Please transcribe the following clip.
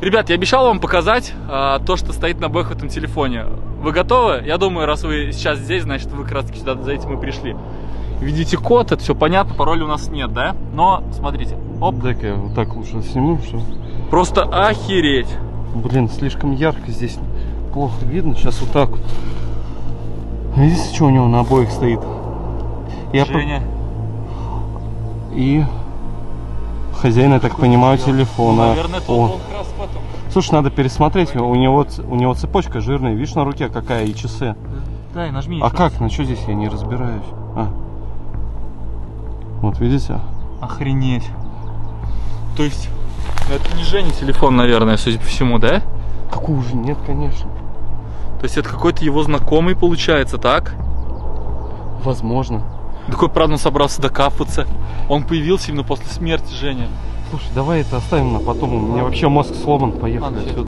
Ребят, я обещал вам показать а, то, что стоит на обоих в этом телефоне. Вы готовы? Я думаю, раз вы сейчас здесь, значит вы как раз таки сюда за этим и пришли. Видите код, это все понятно, пароля у нас нет, да? Но, смотрите, оп, Дай-ка я вот так лучше сниму, что... просто охереть. Блин, слишком ярко здесь. Плохо видно. Сейчас вот так вот. Видите, что у него на обоих стоит? Я по- Женя, И хозяин, я так понимаю, телефона. наверное, тот О. был Слушай, надо пересмотреть. У него, у него цепочка жирная. Видишь на руке какая и часы. Дай, нажми. А как? На что здесь? Я не разбираюсь. А. Вот видите? Охренеть. То есть, ну, это не Женя телефон, наверное, судя по всему, да? Какого же? Нет, конечно. То есть это какой-то его знакомый получается, так? Возможно. Такой, правда, он собрался докапываться. Он появился именно после смерти Жени. Слушай, давай это оставим на потом. У меня вообще мозг сломан. Поехали отсюда.